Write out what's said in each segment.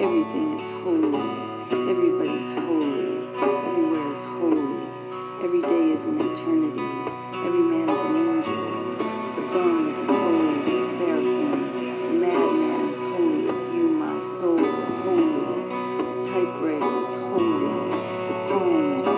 Everything is holy. Everybody's holy. Everywhere is holy. Every day is an eternity. Every man is an angel. The bum is as holy as the seraphim. The madman is holy as you, my soul, holy. The typewriter is holy. The poem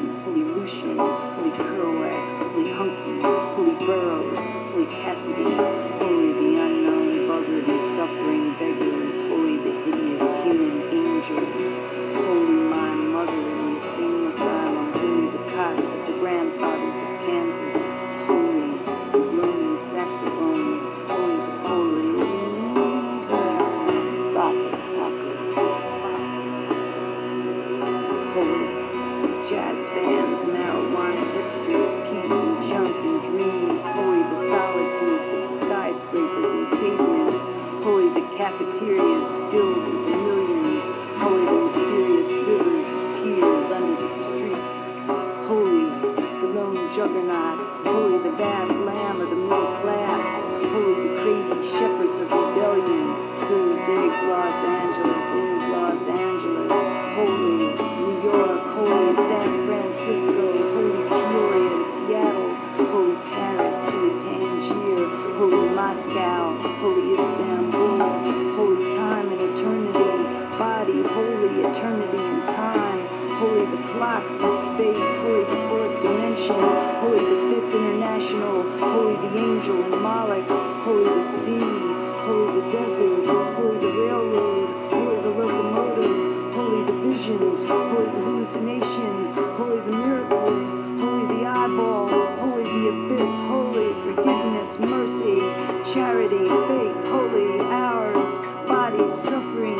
Holy Lucien, Holy Kerouac, Holy Huncke, Holy Burroughs, Holy Cassady, Holy the unknown buggered and suffering beggars, Holy the hideous human angels, Holy my mother in the insane asylum, Holy the cocks of the grandfathers of Kansas, cafeterias filled with the millions. Holy the mysterious rivers of tears under the streets. Holy the lone juggernaut. Holy the vast lamb of the middle class. Holy the crazy shepherds of rebellion. Who digs Los Angeles Paris, holy Tangier, holy Moscow, holy Istanbul, holy time and eternity, body, holy eternity and time, holy the clocks in space, holy the fourth dimension, holy the fifth international, holy the angel and Moloch, holy the sea, holy the desert, holy the railroad, holy the locomotive, visions, holy the hallucination, holy the miracles, holy the eyeball, holy the abyss, holy forgiveness, mercy, charity, faith, holy ours, body, suffering,